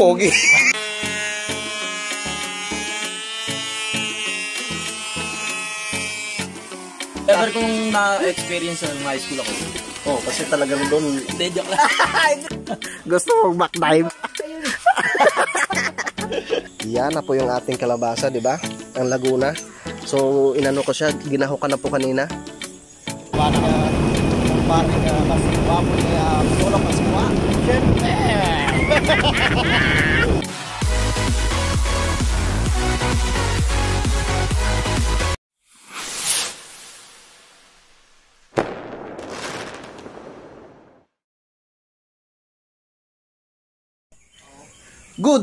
Pogi. Ever kong na-experience sa high school ako. Oh, kasi talagang doon Hindi, joke lang. gusto mong backdive. Yan na po yung ating kalabasa, di ba? Ang Laguna. So, inano ko siya, ginahukan na po kanina. Parang uh, parang uh, mas baboy kaya tulong mas kuha. Siyempre. Good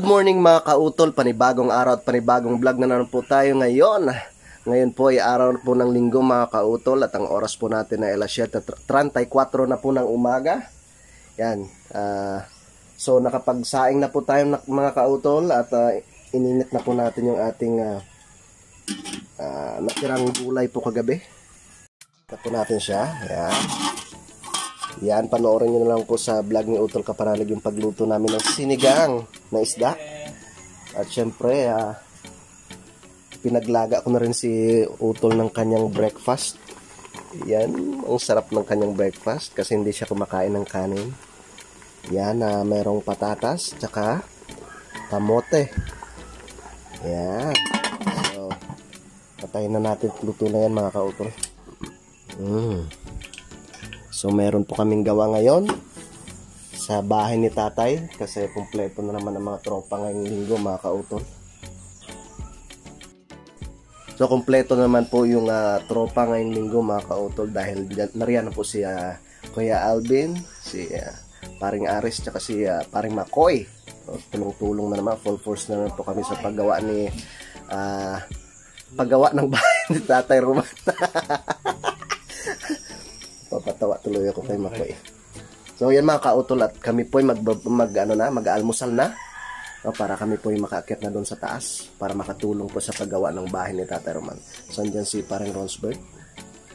morning mga kautol, panibagong araw at panibagong vlog na naman po tayo ngayon. Ngayon po ay araw po ng linggo mga kautol at ang oras po natin ay alas 7.34 na po ng umaga. Yan. ah, so nakapagsaing na po tayo mga kautol at ah, ininit na po natin yung ating ah, ah, natirang gulay po kagabi. Ito po natin siya. Yan. Yan, panoorin nyo na lang po sa vlog ni Utol Kapanalig yung pagluto namin ng sinigang na isda. At syempre, ah, pinaglaga ko na rin si Utol ng kanyang breakfast. Yan, ang sarap ng kanyang breakfast kasi hindi siya kumakain ng kanin. Yan, na merong patatas, tsaka kamote. Yan. So, patayin na natin luto na yan mga kautol. Mm. So meron po kaming gawa ngayon sa bahay ni tatay kasi kumpleto na naman ang mga tropa ngayong linggo mga kautol. So kumpleto naman po yung ah, tropa ngayong linggo mga kautol dahil nariyan na po si ah, Kuya Alvin, si ah, paring Aris tsaka si ah, paring Makoy. So, tulong-tulong na naman, full force na naman po kami sa paggawa ni ah, paggawa ng bahay ni Tatay Roman. Papatawa tuloy ako kay Makoy. So yan mga kautol at kami po ay mag, mag ano na, mag-almusal na. O, para kami po ay makaakyat na doon sa taas para makatulong po sa paggawa ng bahay ni Tatay Roman. So andyan si parang Ronsberg.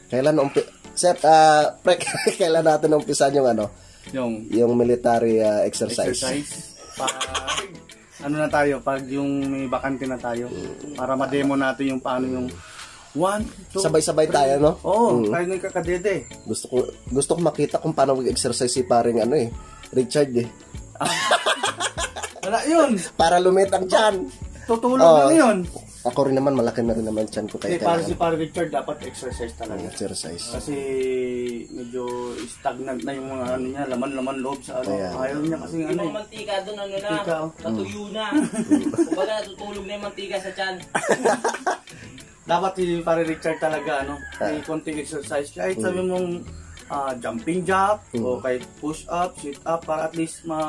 Kailan umpi Sir, ah, pre, kailan natin umpisan yung ano, Yung yung military ah, exercise. exercise. Para, ano na tayo, pag yung may bakante na tayo. Para ma-demo natin yung paano yung one, two, Sabay-sabay tayo, no? Oo, Mm. tayo ng kakadede. Gusto ko gusto ko makita kung paano mag-exercise si paring ano eh, Richard eh. Wala yun. Para lumit ang tiyan. Tutulog Oo. lang yun. Ako rin naman, malaki na rin naman tiyan ko Kasi kaya para si Pare Richard, dapat exercise talaga. exercise. Kasi medyo stagnant na yung mga ano niya, laman-laman loob sa ano. Ayan. Ayaw niya kasi Yung ano mga eh. mantika doon, ano na, Mantika, oh. natuyo na. Kumbaga natutulog na yung mantika sa tiyan. Dapat si Pare Richard talaga, ano, may konting exercise. Kahit sabi mong ah, jumping jack, o kahit push up, sit up, para at least ma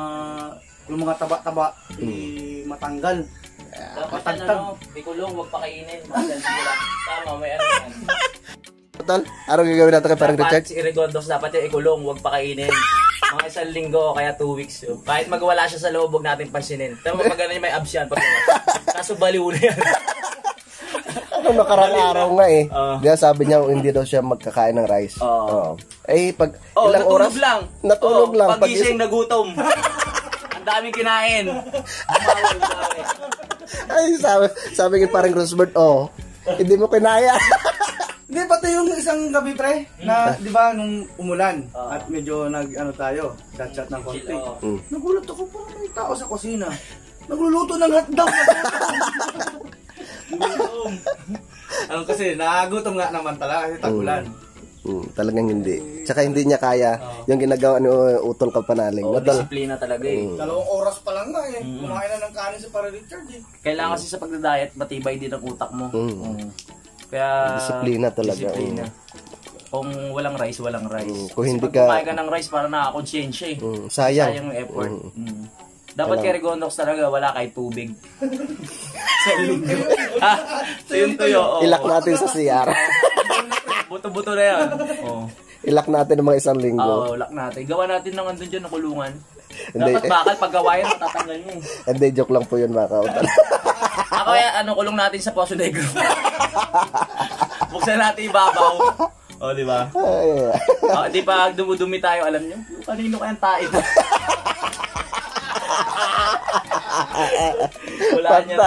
yung mga taba-taba eh, matanggal. Dapat yan, ano, bikulong, huwag pakainin. Tama, may ano yan. Total, ano gagawin natin kay parang Dapat Richard? si Irigondos, dapat yung ikulong, huwag pakainin. Mga isang linggo, kaya two weeks. Yun. Kahit magwala siya sa loob, huwag natin pansinin. Tama pag ganun yung may abs yan. Pag Kaso baliw na yan. Anong nakarang araw nga eh. Oo. Di ba sabi niya hindi daw siya magkakain ng rice. Oo. Eh pag Oh, ilang natulog oras lang. Natulog Oo, lang. Pag Pagising, nagutom. Ang daming kinain. Sabi. Ay sabi sabi ni parang Rosebert, oh, hindi mo kinaya. Hindi, pati yung isang gabi pre, na di ba nung umulan Oo. at medyo nag ano tayo, chat-chat ng konti. Oo. Mm. Nagulat ako parang may tao sa kusina. Nagluluto ng hotdog. Gutom. ano kasi, nagutom nga naman talaga kasi tagulan. Hmm, talagang hindi. Tsaka hindi niya kaya yung ginagawa ni Utol Kapanaling. Oo, Nadal- disiplina talaga eh. Dalawang oras pa lang nga eh. Kumain na ng kanin si Para Richard eh. Kailangan kasi sa pagda-diet, matibay din ang utak mo. Mm. Mm. Kaya... Disiplina talaga, Disiplina. Kung walang rice, walang rice. Mm, kung Kasi hindi pag ka- kumain ka ng rice, parang nakakonsensya eh. Mm, sayang. Sayang yung effort. Mm. Dapat kay Regondox talaga, wala kay tubig. sa linggo. ha? So yung tuyo, oh. Ilak natin sa CR. Buto-buto na yan. Oh. Ilak natin ng mga isang linggo. Oo, lock natin. Gawa natin ng andun dyan na kulungan. Hindi. Dapat bakal, pag gawayan, matatanggal niya eh. Hindi, joke lang po yun mga kautol. Ako yan, ano, kulong natin sa Poso Negro. Buksan natin ibabaw. O, di ba? Oh, di pa dumudumi tayo, alam niyo, kanino kayang tayo? Wala niya.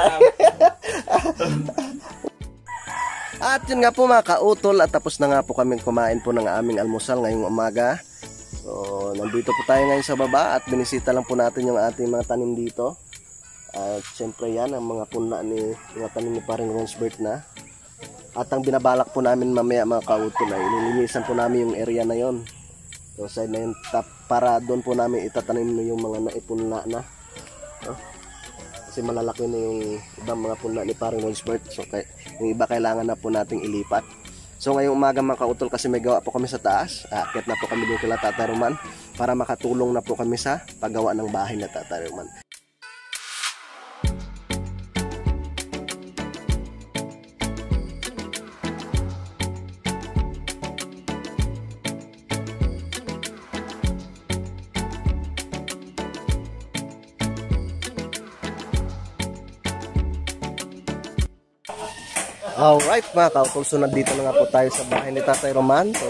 At yun nga po mga kautol at tapos na nga po kami kumain po ng aming almusal ngayong umaga. So nandito po tayo ngayon sa baba at binisita lang po natin yung ating mga tanim dito. At syempre yan ang mga punla ni mga tanim ni paring Ronsbert na. At ang binabalak po namin mamaya mga kautol ay nilinisan po namin yung area na yon. Yung side na yun tap, para doon po namin itatanim yung mga naipunla na. Kasi malalaki na yung ibang mga punla ni paring Ronsbert. So kay, yung iba kailangan na po nating ilipat. So ngayong umaga mga kautol kasi may gawa po kami sa taas. Aakyat na po kami dito kila Tata Roman para makatulong na po kami sa paggawa ng bahay na Tata mga kautol, so nandito na nga po tayo sa bahay ni Tatay Roman. So,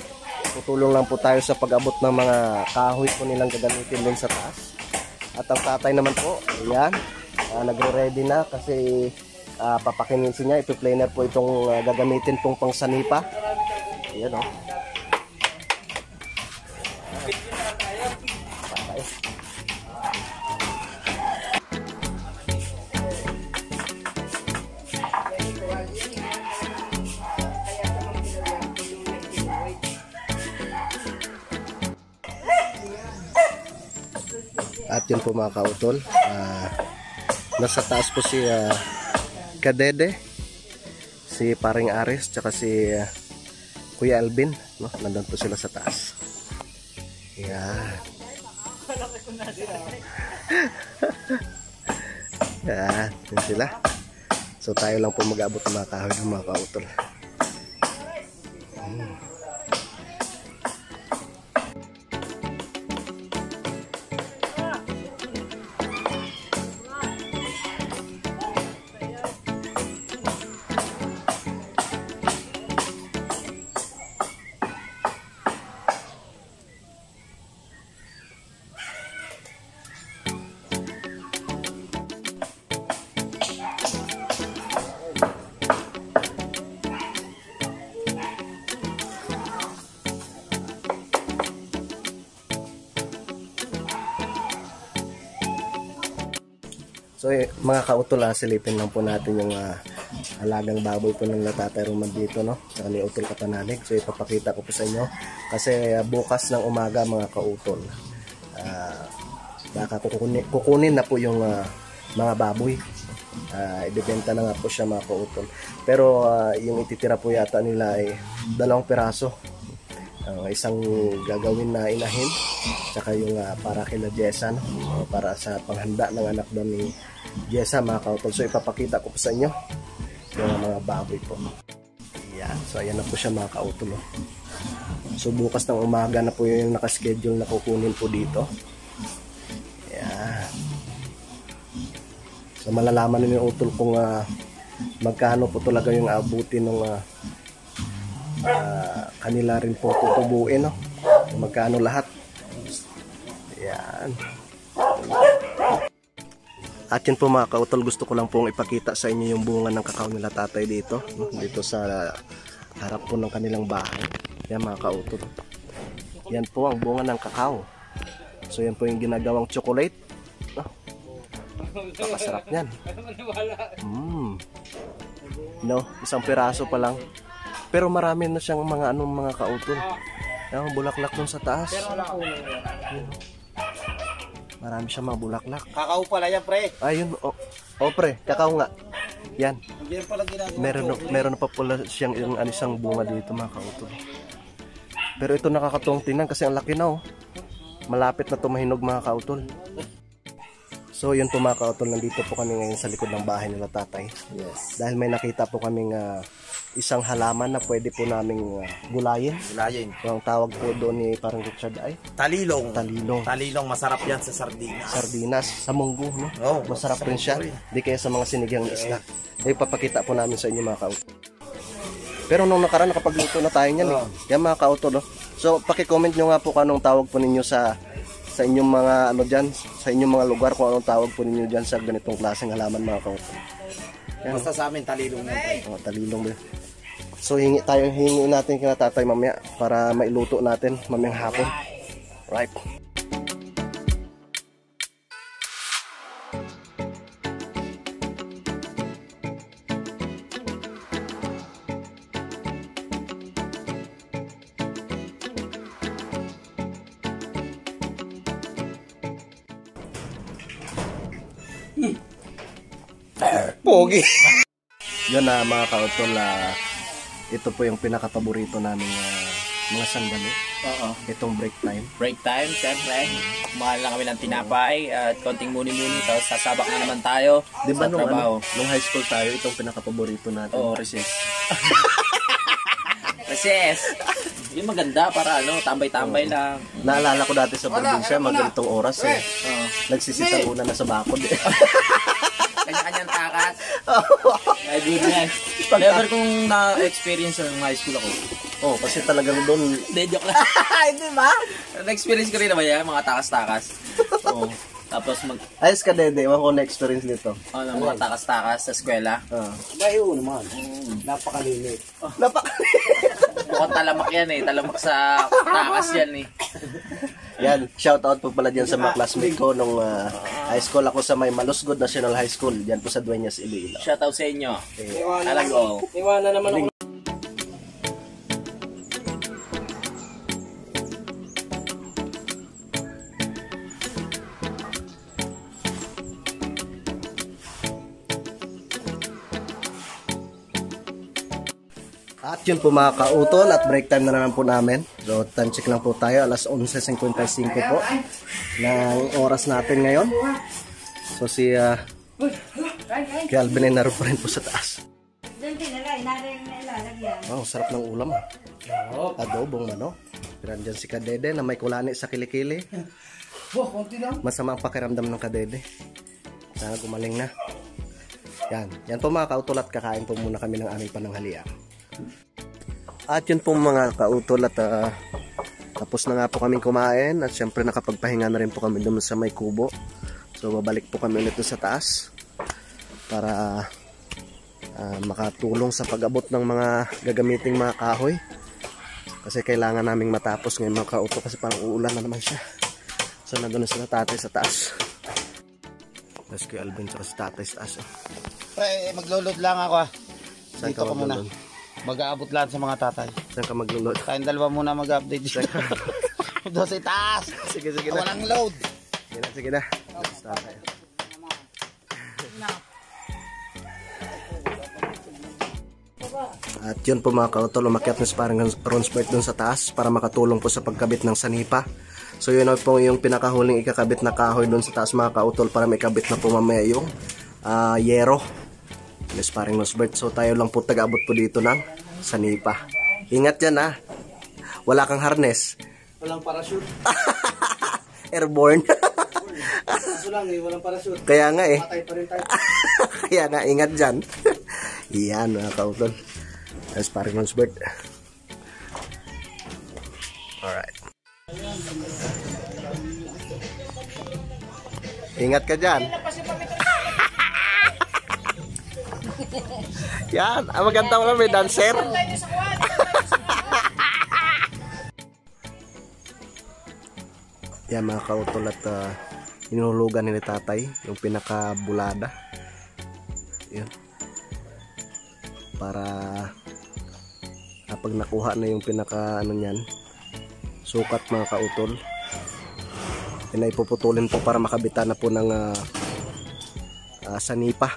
tutulong lang po tayo sa pag-abot ng mga kahoy po nilang gagamitin din sa taas. At ang tatay naman po, ayan, ah, nagre-ready na kasi uh, papakinisin niya. Ipi-planer po itong ah, gagamitin pong pangsanipa. Ayan o. Oh. Yun po mga kautol. ah, nasa taas po si ah, Kadede, si Paring Ares, tsaka si ah, Kuya Alvin. No? Nandun po sila sa taas. Yan. Yan. Yan sila. So tayo lang po mag-abot mga kahoy mga kautol. So eh, mga kautol, ah, silipin lang po natin yung ah, alagang baboy po ng natatay Roman dito, no? Sa ni Utol Katanalig. So ipapakita ko po sa inyo. Kasi ah, bukas ng umaga mga kautol, ah, baka kukunin, kukunin na po yung ah, mga baboy. Ah, ibibenta na nga po siya mga kautol. Pero ah, yung ititira po yata nila ay dalawang piraso. Ang isang gagawin na inahin tsaka yung ah, para kila Jessa no? O, para sa panghanda ng anak daw ni Jessa mga kautol so ipapakita ko sa inyo yung mga baboy po. Yan. So ayan na po siya mga kautol oh. so bukas ng umaga na po yung nakaschedule na kukunin po dito. Yan. So malalaman ninyo utol kung ah, magkano po talaga yung abuti ng ah, ah, kanila rin po tutubuin no? Kung magkano lahat yan at yun po mga kautol gusto ko lang pong ipakita sa inyo yung bunga ng kakao nila tatay dito dito sa harap po ng kanilang bahay yan mga kautol yan po ang bunga ng kakao so yan po yung ginagawang chocolate no? napakasarap yan mm. no isang piraso pa lang pero marami na siyang mga anong mga kautol. Yung bulaklak dun sa taas. Yun. Marami siyang mga bulaklak. Kakao pala yan, pre. Ayun, oh, oh pre, kakao nga. Yan. Meron, meron na pa pala siyang yung ano, isang bunga dito mga kautol. Pero ito nakakatuwang tingnan kasi ang laki na oh. Malapit na tumahinog mga kautol. So yun po mga kautol, nandito po kami ngayon sa likod ng bahay nila tatay. Yes. Dahil may nakita po kaming ah, isang halaman na pwede po naming ah, gulayin. Gulayin. Yung tawag po doon ni parang Richard ay Talilong. talilong. Talilong masarap yan sa sardinas. Sardinas sa munggo, no? Oo, Masarap sa rin siya. munggo rin. Di kaya sa mga sinigang na isda. Eh, papakita po namin sa inyo mga kautol. Pero nung nakaraan, nakapagluto na tayo niyan eh. Oo. Yan mga kautol, no? So, pakicomment nyo nga po kung anong tawag po ninyo sa sa inyong mga ano diyan, sa inyong mga lugar kung anong tawag po ninyo diyan sa ganitong klaseng halaman mga kautol. Yan, Basta sa amin talilong na ito. mga talilong ba. So hingi tayo hingi natin kina tatay mamaya para mailuto natin mamayang hapon. Right. Pogi. Yun na mga kautol, ah, ito po yung pinaka-paborito namin ah, mga sandali. Oo. Itong break time. Break time, syempre. Mahal lang kami ng tinapay at konting muni-muni. Tapos sasabak na naman tayo Di ba sa nung, trabaho. ano, nung high school tayo, itong pinaka-paborito natin. Oo, recess. recess! Yung maganda para ano, tambay-tambay lang. Naalala ko dati sa probinsya, mga ganitong oras eh. Oo. Nagsisitarunan na sa bakod eh. Kanya-kanyang takas. My goodness. Never kong na-experience ng high school ako. oh, kasi talagang doon, Hindi, joke lang. Hindi ba? Na-experience ko rin naman yan, mga takas-takas. Oo. Tapos mag, ayos ka dede, ewan ko na-experience nito. ano, mga takas-takas sa eskwela. Ah. Gayo naman. Napakalilit. Napak Mukhang talamak yan eh. Talamak sa takas yan eh. Yan, shout out po pala dyan sa mga classmate ko nung ah, high school ako sa may Malusgod National High School, dyan po sa Dueñas, Iloilo. Shoutout sa inyo. Talago. Iwanan naman ako. Yun po mga kautol at break time na naman po namin. So time check lang po tayo alas 11.55 po ng oras natin ngayon. So si uh, Calvin ay naroon pa rin po sa taas. Wow, sarap ng ulam ah. Adobong manok. Pero dyan si Kadede na may kulani sa kilikili. Masama ang pakiramdam ng Kadede. Sana gumaling na. Yan. Yan po mga kautol at kakain po muna kami ng aming pananghalian. At yun po mga kautol at ah, tapos na nga po kaming kumain at syempre nakapagpahinga na rin po kami doon sa may kubo. So babalik po kami ulit doon sa taas para ah, makatulong sa pag-abot ng mga gagamiting mga kahoy. Kasi kailangan naming matapos ngayon mga kauto kasi parang uulan na naman siya. So nandun na sila tatay sa taas. Tapos kay Alvin si tatay sa taas. oh. Pre, maglulod lang ako ah. Saan Dito ka muna. maglulod? Mag-aabot lahat sa mga tatay. Saan ka maglulod? Tayong dalawa muna mag-update dito. Doon sa itaas. Sige, sige na. Walang load. Sige na, sige na. Tapos tatay. At yun po mga kautol, umakyat na si parang Ronsbert dun sa taas para makatulong po sa pagkabit ng sanipa. So yun na po yung pinakahuling ikakabit na kahoy dun sa taas mga kautol para may kabit na po mamaya yung ah, yero. Yes, parang Ronsbert. So tayo lang po taga-abot po dito ng sanipa. Ingat yan ha. Wala kang harness. Walang parachute. Airborne. Kaso lang eh, walang parachute. Kaya nga eh. Patay pa rin tayo. Kaya nga, ingat dyan. Iyan, mga kautol. That's parang Ronsbert. Alright. Ingat ka dyan. Yan, ang maganda lang may dancer. Yan mga kautol at uh, inulugan ni tatay yung pinakabulada. Yan. Para kapag nakuha na yung pinaka ano niyan, sukat mga kautol, yun ay puputulin po para makabitan na po ng ah, ah, sanipa.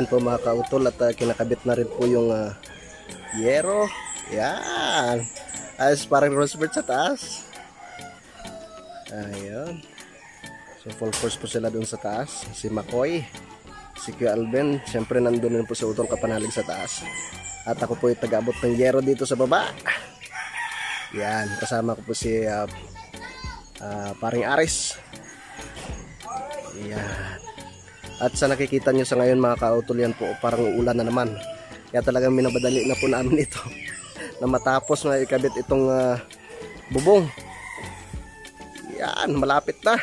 Yan po mga kautol at ah, kinakabit na rin po yung ah, yero. Yan. Ayos parang Roosevelt sa taas. Ayun. So full force po sila dun sa taas. Si McCoy, si Kuya Alben, syempre nandun rin po si Utol Kapanalig sa taas. At ako po yung taga-abot ng yero dito sa baba. Yan, kasama ko po si ah, ah, paring Aris. Yan. At sa nakikita nyo sa ngayon mga kautol yan po, parang uulan na naman. Kaya talagang minabadali na po namin ito na matapos na ikabit itong ah, bubong. Yan, malapit na.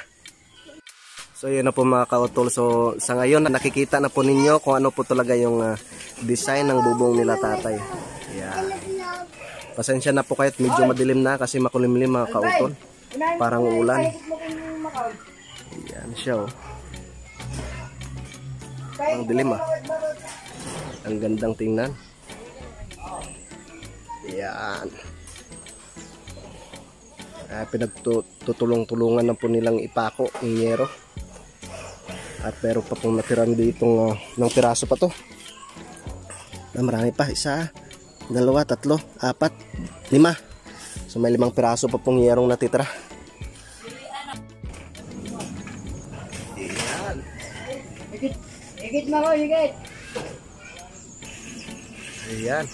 So yun na po mga kautol. So sa ngayon nakikita na po ninyo kung ano po talaga yung ah, design ng bubong nila tatay. Yan. Pasensya na po kahit medyo madilim na kasi makulimlim mga kautol. Parang ulan. Yan siya oh. Ang dilim ah. Ang gandang tingnan. Yan. Ah, pinagtutulong-tulungan na po nilang ipako yung yero. At meron pa pong natirang ditong uh, ng piraso pa to. Na marami pa. Isa, dalawa, tatlo, apat, lima. So may limang piraso pa pong yerong natitira. Higit mo ko, higit. Ayan.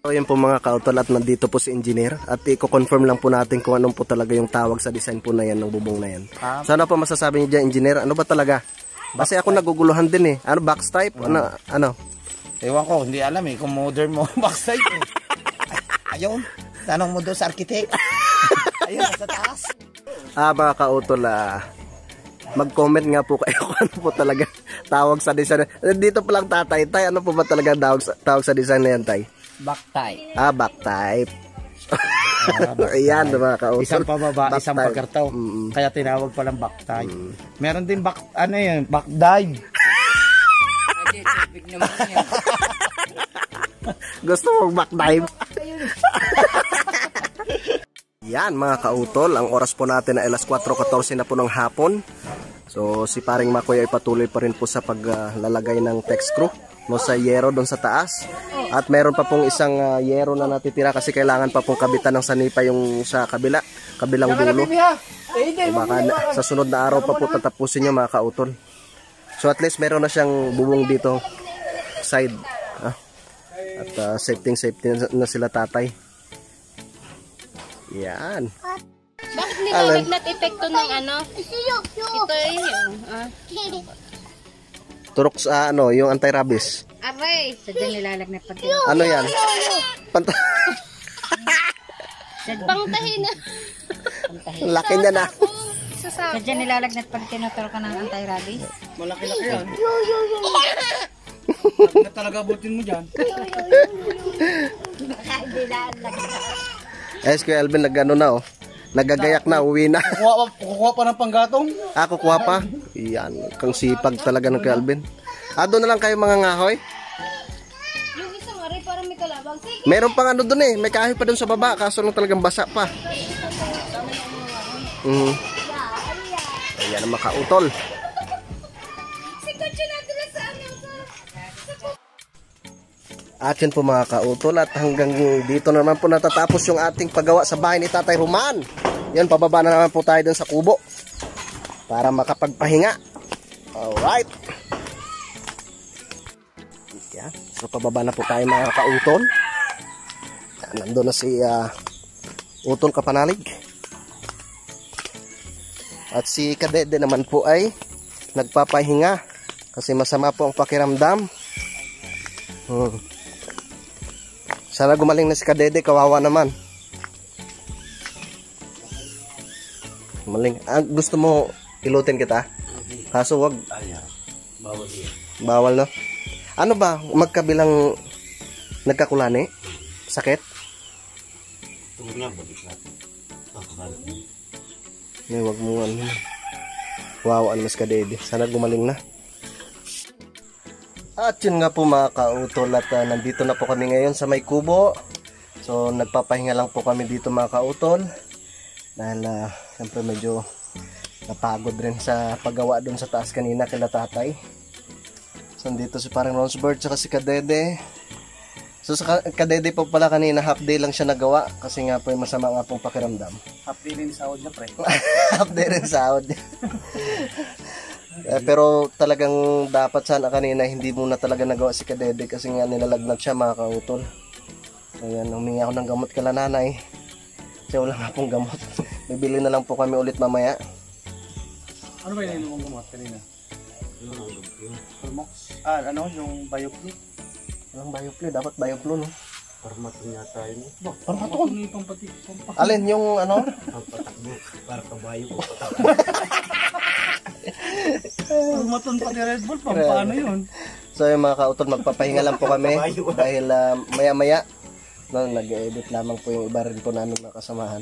So yun po mga kautol at nandito po si engineer at i-confirm lang po natin kung anong po talaga yung tawag sa design po na yan ng bubong na yan. So ano po masasabi niyo dyan engineer? Ano ba talaga? Kasi ako naguguluhan din eh. Ano box type? Ano? Ano? Ewan ko, hindi alam eh kung modern mo backside eh. Ayun, tanong mo doon sa architect. Ayun, sa taas. Ah mga kautol ah, mag-comment nga po kayo kung ano po talaga tawag sa design. Dito po lang tatay. Tay, ano po ba talaga tawag sa, tawag sa design na yan tay? Back tie. Ah, back type. Ayan, mga kautol. Isang pababa, Back isang type. pagkartaw. Mm-mm. Kaya tinawag palang back tie. Meron din back, ano yun, back dive. Gusto mong back dive? Yan mga kautol, ang oras po natin ay alas 4.14 na po ng hapon. So si paring Makoy ay patuloy pa rin po sa paglalagay ng text screw no, sa yero doon sa taas. At meron pa pong isang ah, yero na natitira kasi kailangan pa pong kabitan ng sanipa yung sa kabila, kabilang dulo. So, baka na- sa sunod na araw pa po tatapusin nyo mga kautol. So at least meron na siyang bubong dito side. ah. At uh, safety safety na sila tatay. Yan. Bakit nilalagnat epekto ng ano? Ito yung, ah, Turok sa ano, yung anti-rabies. aray. Sadya nilalagnat pag Ano yan? Panta Pangtahin na. Laki niya na. Sasako. Sadya nilalagnat pag tinuturo ka ng anti-rabies. Malaki-laki yan. Na talaga butin mo dyan. Eh, si Kuya Alvin nagano na oh. Nagagayak na, uwi na. Kukuha, pa- kukuha pa ng panggatong. Ah, kukuha pa. Yan, kang sipag talaga ng Kuya Alvin. Ah, doon na lang kayo mga ngahoy. Yung isang aray parang may kalabang. Sige. Meron pang ano doon eh, may kahoy pa doon sa baba, kaso lang talagang basa pa. Mhm. Ayan ang makautol. At po mga kautol at hanggang dito naman po natatapos yung ating paggawa sa bahay ni Tatay Roman. Yan, pababa na naman po tayo dun sa kubo para makapagpahinga. Alright. Yan. So pababa na po tayo mga kautol. Nandun na si ah, Utol Kapanalig. At si Kadede naman po ay nagpapahinga kasi masama po ang pakiramdam. Hmm. Sana gumaling na si Kadede, kawawa naman. Gumaling. Ah, gusto mo ilutin kita? Kaso wag. Bawal no? Ano ba? Magkabilang nagkakulani? Sakit? Ay, wag mo ano. Kawawa naman si Kadede. Sana gumaling na. At yun nga po mga kautol at ah, nandito na po kami ngayon sa may kubo. So nagpapahinga lang po kami dito mga kautol. Dahil ah, Siyempre medyo napagod rin sa paggawa doon sa taas kanina kila tatay. So dito si parang Ronsbird tsaka si Kadede. So sa Ka- Kadede po pala kanina half day lang siya nagawa kasi nga po yung masama nga pong pakiramdam. Happy din sa niya, pre. half day rin sahod. Eh, pero talagang dapat sana kanina hindi muna talaga nagawa si Kadede kasi nga nilalagnat siya mga kautol. Ayan, humingi ako ng gamot kala nanay. Kasi wala nga pong gamot. Bibili na lang po kami ulit mamaya. Ano ba yung mong gamot kanina? Permox? Ah, ano? Yung Bioflu? Anong bioflu? Dapat bioflu, no? Parmaton yata yun. Parmaton. Yung pampati? Pampak. Alin yung ano? Parmaton pati Red Bull. Pampano yun? So yung mga kautol, magpapahinga lang po kami dahil ah, maya-maya no, nag-edit lamang po yung iba rin po namin mga kasamahan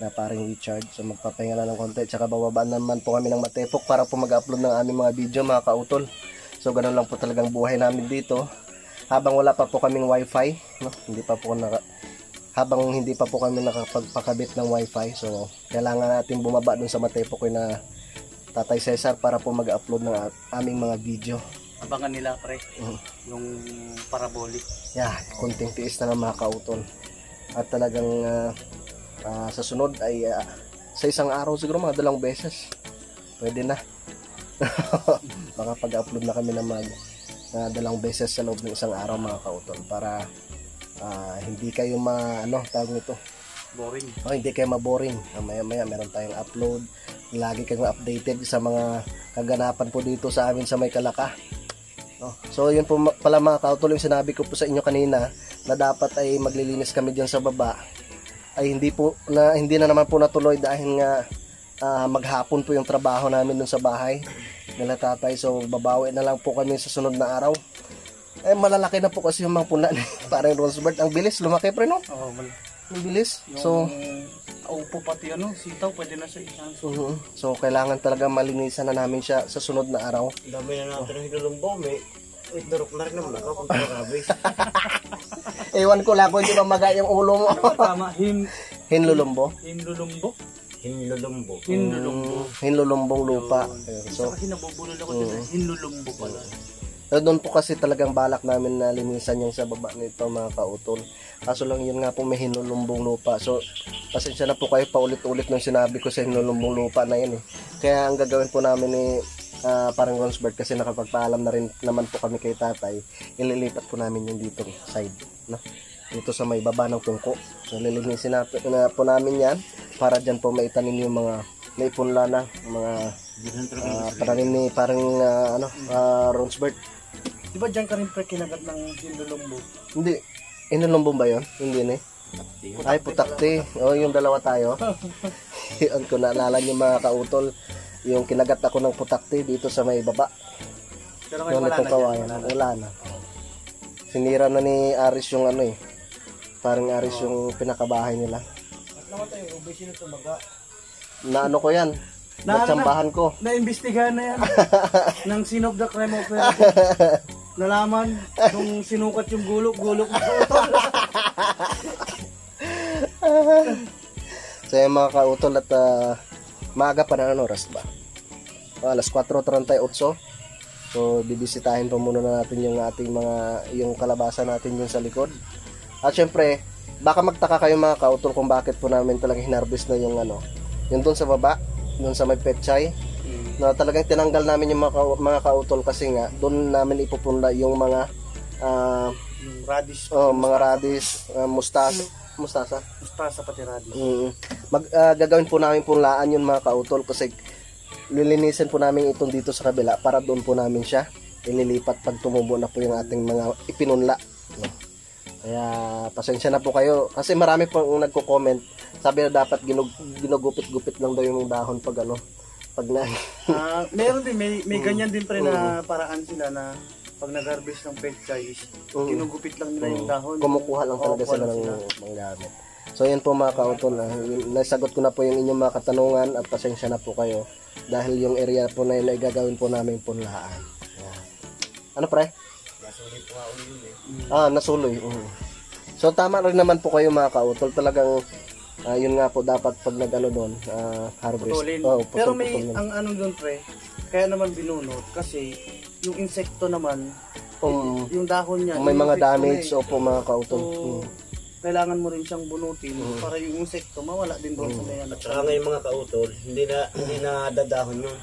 na paring Richard. So magpapahinga lang ng konti. Tsaka bababaan naman po kami ng matepok para po mag-upload ng aming mga video mga kautol. So ganun lang po talagang buhay namin dito. Habang wala pa po kaming wifi, no? hindi pa po naka, habang hindi pa po kami nakapagpakabit ng wifi. So kailangan natin bumaba dun sa matepok ko na Tatay Cesar para po mag-upload ng aming mga video. Abangan nila, pre. Mhm. Yung parabolic. Yeah, konting tiis na ng mga kautol. At talagang ah, ah, sa sunod ay ah, sa isang araw siguro mga dalawang beses. Pwede na. Baka pag-upload na kami ng mga na dalawang beses sa loob ng isang araw mga kautol para ah, hindi kayo ma ano tawag nito. Boring. Oh, hindi kayo maboring. Maya maya meron tayong upload. Lagi kayong updated sa mga kaganapan po dito sa amin sa May Kalaka. No? So yun po pala mga kautol yung sinabi ko po sa inyo kanina na dapat ay maglilinis kami diyan sa baba. Ay hindi po na hindi na naman po natuloy dahil nga ah, maghapon po yung trabaho namin dun sa bahay nila tatay. So babawi na lang po kami sa sunod na araw. Eh malalaki na po kasi yung mga puna ni parang Rosebird. Ang bilis lumaki pre no? Oo, mal. Ang bilis. Yung So upo pati ano, sitaw, pwede na sa isang. Mhm. So, kailangan talaga malinisan na namin siya sa sunod na araw. Dami na natin ng hinulumbo, may Wait, darok na rin naman ako kung grabe. Ewan ko lang kung hindi mamaga yung ulo mo. Tama, hin, Hinlulumbo. hinlulumbo. Hinulumbo. Hinlulumbo. Hinlulumbong lupa. So, So, kasi nabubulol ako dito. Hinlulumbo pala. So, doon po kasi talagang balak namin na linisan yung sa baba nito mga kautol. Kaso lang yun nga po may hinulumbong lupa. So, pasensya na po kayo paulit-ulit nung sinabi ko sa hinulumbong lupa na yun eh. Kaya ang gagawin po namin ni ah, parang Ronsberg kasi nakapagpaalam na rin naman po kami kay tatay. Ililipat po namin yung dito side. No? Dito sa may baba ng tungko. So, lilinisin na, na po namin yan para dyan po maitanim yung mga naipunla na mga ah, pananim ni parang ah, ano, uh, Ronsberg. Di ba dyan ka rin pre kinagat ng hinlulumbo? Hindi. Inulumbong ba yun? Hindi na eh. Ay, putakti. O, yung dalawa tayo. Yun ko naalala niyo mga kautol. Yung kinagat ako ng putakti dito sa may baba. Pero ngayon wala na nagkakawayan. dyan. Wala na. Sinira na ni Aris yung ano eh. Parang Aris yung pinakabahay nila. Na ano ko yan? Na- Natsambahan ko. Naimbestigahan na yan. ng sin of the crime operative. Nalaman nung sinukat yung gulok, gulok na utol. So yung mga kautol at ah, maaga pa na ano, ba? Ah, alas 4.38. So bibisitahin pa muna natin yung ating mga yung kalabasa natin yung sa likod. At syempre, baka magtaka kayo mga kautol kung bakit po namin talaga hinarvest na yung ano, yung doon sa baba, doon sa may petchay. Na talagang tinanggal namin yung mga, ka- mga kautol kasi nga doon namin ipupunla yung mga Yung radish. oh, mga radish, ah, mustas, mustasa. Mustasa pati radish. Mm. Mag ah, gagawin po namin punlaan yun mga kautol kasi lilinisin po namin itong dito sa kabila para doon po namin siya ililipat pag tumubo na po yung ating mga ipinunla. Kaya pasensya na po kayo kasi marami po ang nagko-comment sabi na dapat ginug ginugupit-gupit lang daw yung dahon pag ano pag na Ah, meron din, may, may ganyan din pre na paraan sila na pag nag-harvest ng pechay, Oo. ginugupit lang nila yung dahon. kumukuha lang talaga sila ng mga gamit. So yan po mga kautol, ah, nasagot ko na po yung inyong mga katanungan at pasensya na po kayo dahil yung area po na yun ay gagawin po namin punlaan. Yan. Ano pre? Ah, nasuloy. mm. So tama rin naman po kayo mga kautol, talagang Ah, yun nga po dapat pag nag-ano doon, ah, harvest. putulin. Pero putol- may, putol yun. ang ano doon pre, kaya naman binunot kasi yung insekto naman, Um, yung dahon niya, may mga damage eh. o po mga kautol. So, Mm. kailangan mo rin siyang bunutin para yung insekto mawala din doon sa may ano. Saka ngayon mga kautol, hindi na hindi na dadahon yun.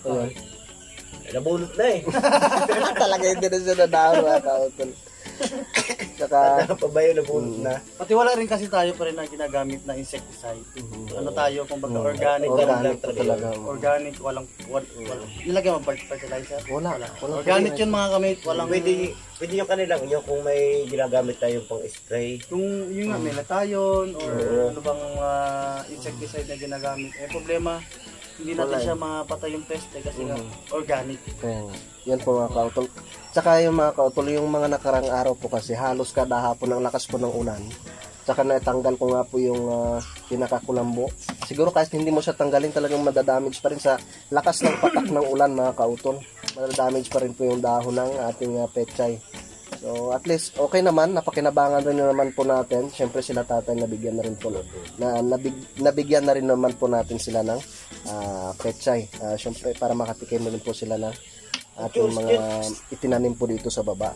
Ayun. Eh, Nabunot na eh. Talaga hindi na siya nadahon mga kautol. Tsaka, Pabayo nabunot na. Pati wala rin kasi tayo pa rin na ginagamit na insecticide. Ano tayo, kung baga organic, Mm-hmm. organic lang po talaga. Organic, walang, wal, wal, nilagay mo fer- fertilizer? Wala. Wala. Organic yun mga kamit, walang, Pwede, pwede yung kanilang yun kung may ginagamit tayong pang spray. kung yun nga, melatayon, or ano bang uh, insecticide na ginagamit. Eh, problema, hindi natin siya mapatay yung peste kasi nga, organic. Oo. yan po mga kautol. Tsaka yung mga kautol, yung mga nakarang araw po kasi halos kada hapon ang lakas po ng ulan. Tsaka natanggal ko nga po yung ah, pinakakulambo. Siguro kahit hindi mo siya tanggalin talagang madadamage pa rin sa lakas ng patak ng ulan mga kautol. Madadamage pa rin po yung dahon ng ating uh, pechay. So at least okay naman, napakinabangan rin naman po natin. Siyempre sila tatay nabigyan na rin po na nabig, nabigyan na rin naman po natin sila ng ah, pechay. Ah, Siyempre para makatikim na rin po sila ng ating mga itinanim po dito sa baba.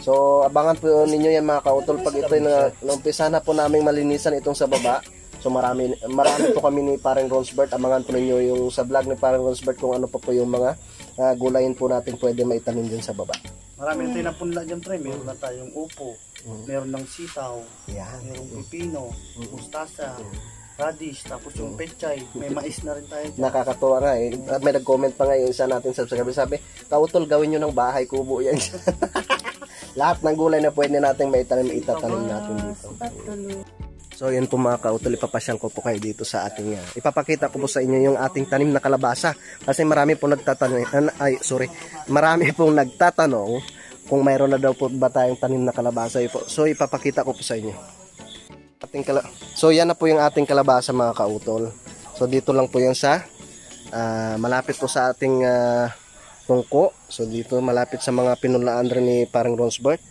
So abangan po ninyo yan mga kautol pag ito na naumpisa na po naming malinisan itong sa baba. So marami marami po kami ni Parang Ronsbert. Abangan po ninyo yung sa vlog ni Parang Ronsbert kung ano pa po yung mga ah, gulayin po natin pwede maitanim din sa baba. Marami na tinapunla dyan, pre. Meron na tayong upo, meron ng sitaw, Yan. merong pipino, mustasa, radish, tapos yung pechay, may mais na rin tayo dyan. Nakakatuwa nga eh. At May nag-comment pa nga yung isa natin subscriber. Sabi, kautol gawin nyo ng bahay, kubo yan. Lahat ng gulay na pwede natin maitanim, itatanim natin dito. So yun po mga kautol, ipapasyal ko po kayo dito sa ating, uh, ipapakita ko po sa inyo yung ating tanim na kalabasa. Kasi marami po nagtatanong, an- ay sorry, marami pong nagtatanong kung mayroon na daw po ba tayong tanim na kalabasa. So ipapakita ko po sa inyo. Ating kala so yan na po yung ating kalabasa mga kautol. So dito lang po yan sa ah, malapit po sa ating ah, tungko. So dito malapit sa mga pinulaan rin ni parang Ronsbert.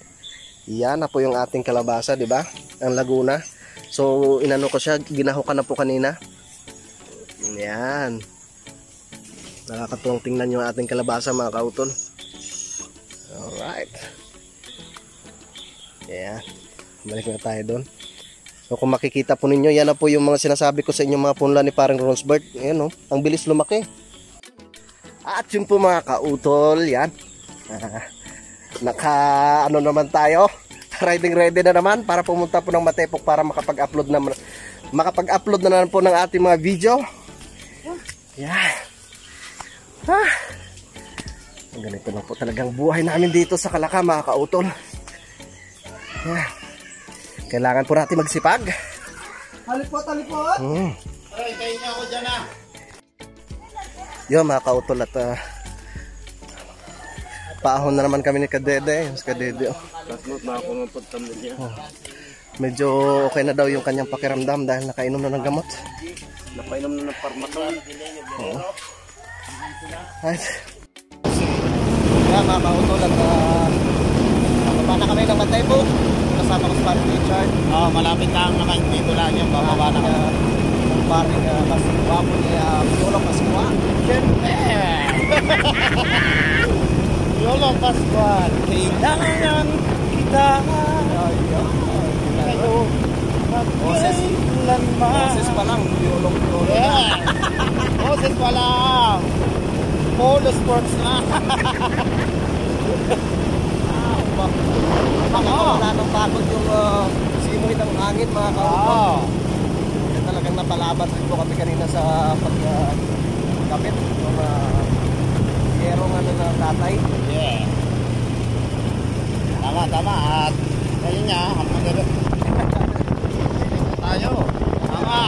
Yan na po yung ating kalabasa, di ba? Ang Laguna. So inano ko siya, ginahukan na po kanina. Yan. Nakakatuwang tingnan yung ating kalabasa mga kautol. Alright. Yan. Balik na tayo doon. So kung makikita po ninyo, yan na po yung mga sinasabi ko sa inyo mga punla ni parang Ronsbert. Ayan oh, ang bilis lumaki. At yun po mga kautol, yan. Naka ano naman tayo. Riding ready na naman para pumunta po ng Matepok para makapag-upload na makapag-upload na naman po ng ating mga video. Yan. Ah. Ang ganito na po talagang buhay namin dito sa Kalaka mga kautol. Yan. Kailangan po natin magsipag. Halipot, halipot! Hmm. Aray, kayo niya ako dyan ah. Yun mga kautol at ah, paahon na naman kami ni Kadede. Si Kadede. oh. Tapos na ako ng niya. Medyo okay na daw yung kanyang pakiramdam dahil nakainom na ng gamot. Napainom na ng parmaton. Right. Kaya mga kautol at uh, bababa na kami ng Mataybo. Kasama ko si Paring Richard. Oh, malapit lang naman dito lang yung bababa na Kaya ang paring uh, mas guwapo ni uh, Piolo Pascua. Yolo Pascual, kailangan kita. Boses, boses pa lang, Piolo Piolo. Yeah. Boses pa lang. Polo sports na. Baka wala nang pagod yung uh, simoy ng hangin mga kautol. Oh. Talagang napalaban rin po kami kanina sa pagkapit ng uh, yerong ano ng tatay. Yeah. Tama, tama. At ayun nga, ang magaling. tayo. Tama.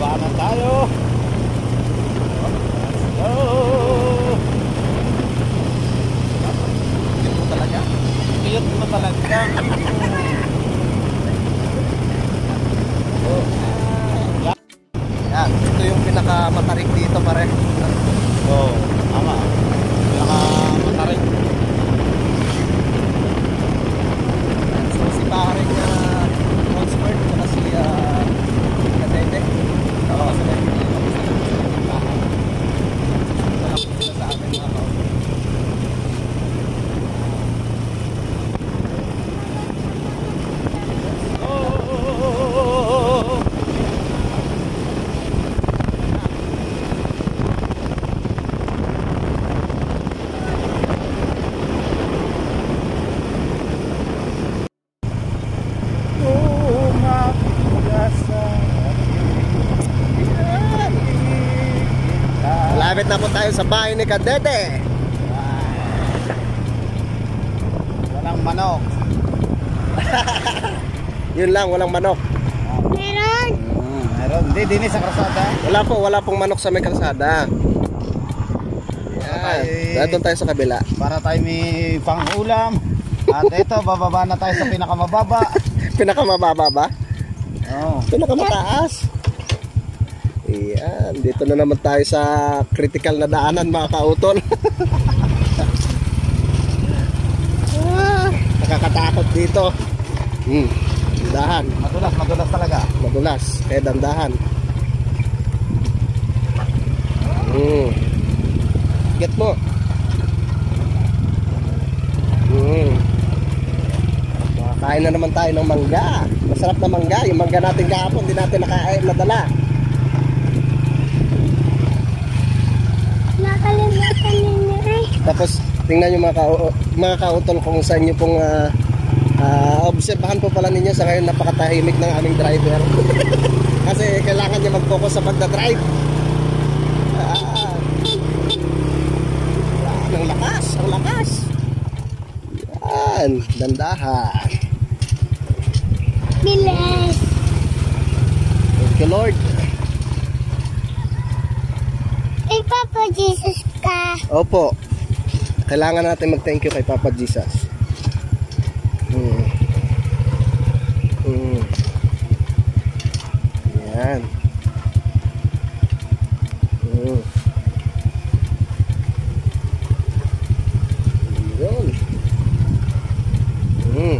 Baba na tayo. Let's go. Yun po talaga. Cute mo talaga. Yan, ito yung pinakamatarik dito pare. Oo, tama. Pinaka matarik. na po tayo sa bahay ni Kadede. Walang manok. Yun lang, walang manok. Meron. Hmm, meron. Hindi, din sa krasada. Wala po, wala pong manok sa may kalsada. Yan. Ay. Doon tayo sa kabila. Para tayo may pang-ulam. At ito, bababa na tayo sa pinakamababa. Pinakamababa ba? Oh. Pinakamataas. Yan, dito na naman tayo sa critical na daanan mga kautol. ah, nakakatakot dito. Hmm, dahan, Madulas, madulas talaga. madulas, kaya dandahan. Hmm. Get mo. Hmm. Kain na naman tayo ng mangga. Masarap na mangga. Yung mangga natin kahapon, di natin nakain, nadala. Nakalimutan ninyo eh. Tapos, tingnan nyo mga, ka mga kautol kung saan nyo pong ah, ah, obserbahan po pala ninyo sa ngayon napakatahimik ng aming driver. Kasi kailangan niya mag-focus sa pagdadrive. Ah. Yan, ang lakas, ang lakas. Yan, dandahan. Bilis. Thank you Lord. Ay, Papa Jesus ka. Opo. Kailangan natin mag-thank you kay Papa Jesus. Hmm. Hmm. Yan. Hmm. Yun. Hmm.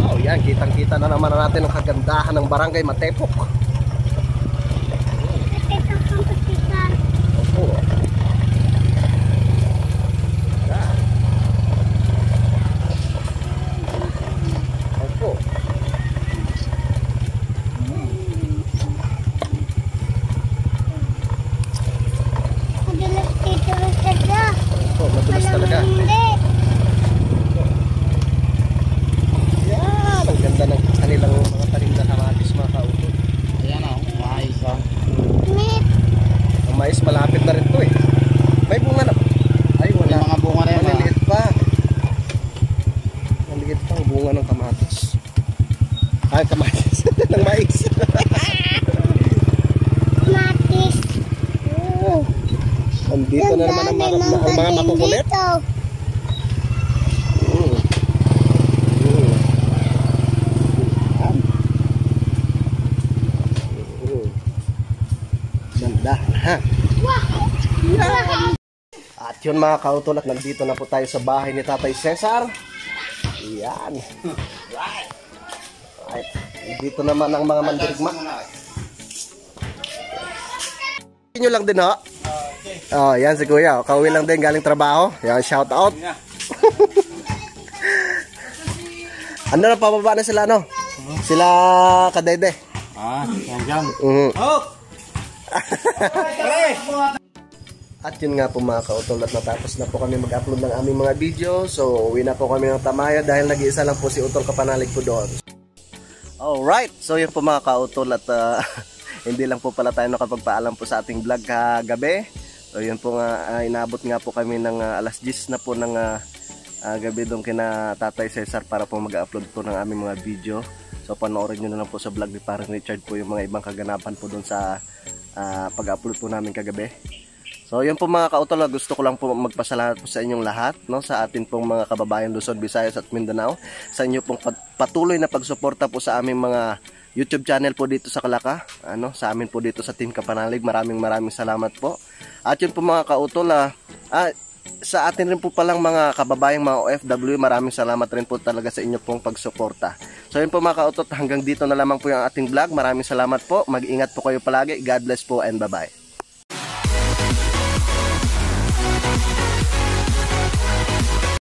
Wow, yan. Kitang-kita na naman natin ang kagandahan ng barangay Matepok. Ito kang patika. Opo. Yan. Opo. Madalas dito talaga. Opo, madulas Alam talaga. mo hindi. Yan, ang ganda ng kanilang mga tanim na kamatis mga kauto. Ayan o, maayos o. Meat. Ang mais malapit na rin to eh. May bunga na. Ay, wala. Yung mga bunga na yan. ah. Maliliit pa. Maliliit pa ang bunga ng kamatis. Ay, kamatis. ng mais. Matis. Oh. Andito na naman ang mga, Ganda ang mga ng makukulit. dito. Mm. Mm. Mm. Ganda, ha? At mga kautulak, nandito na po tayo sa bahay ni Tatay Cesar. Yan. Right. Dito naman ang mga mandirigma. Inyo lang din ho. Oh, yan si Kuya. Kauwi lang din galing trabaho. Yan, shout out. ano na pababa na sila no? Sila kadede. Ah, yan dyan. Mhm. Oh! At yun nga po mga kautol at natapos na po kami mag-upload ng aming mga video. So uwi na po kami ng Tamaya dahil nag-iisa lang po si Utol Kapanalig po doon. Alright, so yun po mga kautol at ah, hindi lang po pala tayo nakapagpaalam po sa ating vlog kagabi. So yun po nga, ah, inabot nga po kami ng ah, alas 10 na po ng ah, ah, gabi doon kina Tatay Cesar para po mag-upload po ng aming mga video. So panoorin nyo na lang po sa vlog ni Parang Richard po yung mga ibang kaganapan po doon sa ah, pag-upload po namin kagabi. So yun po mga kautol, gusto ko lang po magpasalamat po sa inyong lahat, no, sa atin pong mga kababayan Luzon, Visayas at Mindanao, sa inyo pong pat- patuloy na pagsuporta po sa aming mga YouTube channel po dito sa Kalaka, ano, sa amin po dito sa Team Kapanalig. Maraming maraming salamat po. At yun po mga kautol, ah, ah, sa atin rin po palang mga kababayang mga OFW, maraming salamat rin po talaga sa inyo pong pagsuporta. So yun po mga kautot, hanggang dito na lamang po yung ating vlog. Maraming salamat po. Mag-ingat po kayo palagi. God bless po and bye-bye.